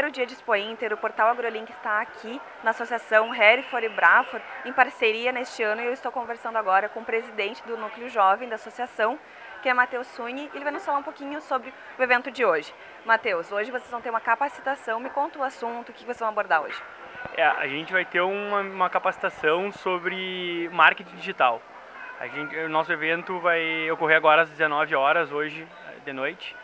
primeiro dia de Expo Inter, o portal AgroLink está aqui na Associação Hereford e Brafor, em parceria neste ano, e eu estou conversando agora com o presidente do Núcleo Jovem da associação, que é Matheus Suni, e ele vai nos falar um pouquinho sobre o evento de hoje. Matheus, hoje vocês vão ter uma capacitação, me conta o assunto, o que vocês vão abordar hoje? É, a gente vai ter uma, uma capacitação sobre marketing digital. Gente, o nosso evento vai ocorrer agora às 19 horas, hoje de noite.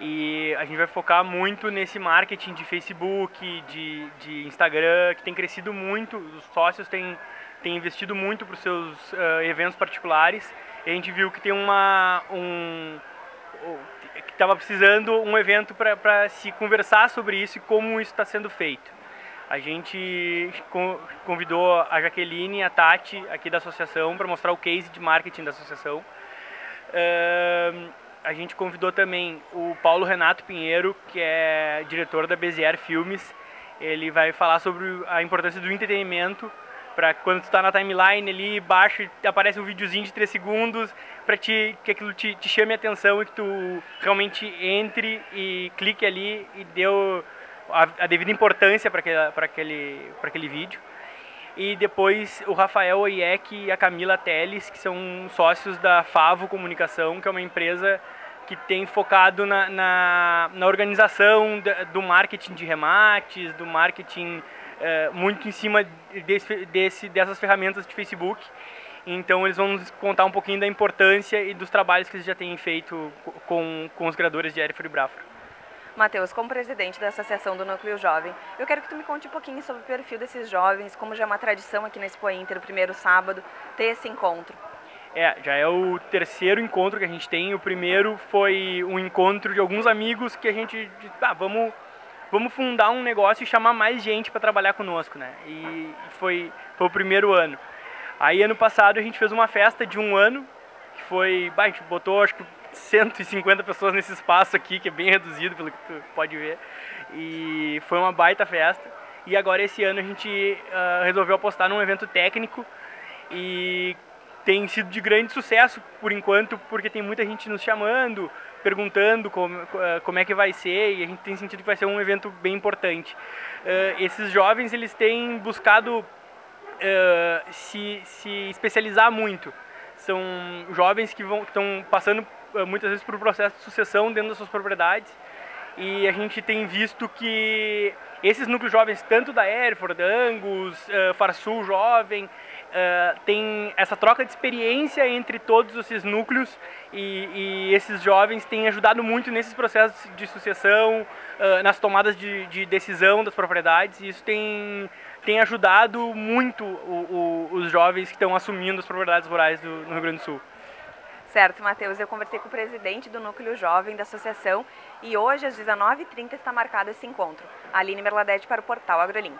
E a gente vai focar muito nesse marketing de Facebook, de, de Instagram, que tem crescido muito. Os sócios têm, têm investido muito para os seus uh, eventos particulares. E a gente viu que tem uma. Um, que estava precisando um evento para se conversar sobre isso e como isso está sendo feito. A gente convidou a Jaqueline e a Tati aqui da associação para mostrar o case de marketing da associação. Uh, a gente convidou também o Paulo Renato Pinheiro, que é diretor da Bezier Filmes. Ele vai falar sobre a importância do entretenimento para quando tu está na timeline ali, baixo, aparece um videozinho de 3 segundos para que aquilo te, te chame a atenção e que tu realmente entre e clique ali e dê a, a devida importância para aquele, aquele, aquele vídeo. E depois o Rafael Oiek e a Camila Teles, que são sócios da Favo Comunicação, que é uma empresa que tem focado na, na, na organização do marketing de remates, do marketing é, muito em cima desse, desse, dessas ferramentas de Facebook. Então eles vão nos contar um pouquinho da importância e dos trabalhos que eles já têm feito com, com os criadores de Aerofre Brafra. Matheus, como presidente da Associação do Núcleo Jovem, eu quero que tu me conte um pouquinho sobre o perfil desses jovens, como já é uma tradição aqui na Expo Inter, o primeiro sábado, ter esse encontro. É, já é o terceiro encontro que a gente tem. O primeiro foi um encontro de alguns amigos que a gente ah, vamos, vamos fundar um negócio e chamar mais gente para trabalhar conosco, né? E foi, foi o primeiro ano. Aí ano passado a gente fez uma festa de um ano, que foi, bah, a gente botou acho que 150 pessoas nesse espaço aqui, que é bem reduzido pelo que tu pode ver. E foi uma baita festa. E agora esse ano a gente uh, resolveu apostar num evento técnico e tem sido de grande sucesso por enquanto, porque tem muita gente nos chamando, perguntando como, uh, como é que vai ser e a gente tem sentido que vai ser um evento bem importante. Uh, esses jovens eles têm buscado se, se especializar muito. São jovens que estão passando muitas vezes por processo de sucessão dentro das suas propriedades. E a gente tem visto que esses núcleos jovens, tanto da Hereford, Angus, uh, Farsul Jovem, uh, tem essa troca de experiência entre todos esses núcleos e, e esses jovens têm ajudado muito nesses processos de sucessão, uh, nas tomadas de, de, decisão das propriedades. E isso tem, tem ajudado muito o, o, os jovens que estão assumindo as propriedades rurais do, no Rio Grande do Sul. Certo, Matheus. Eu conversei com o presidente do Núcleo Jovem da associação e hoje, às 19h30, está marcado esse encontro. Aline Merladete para o portal AgroLink.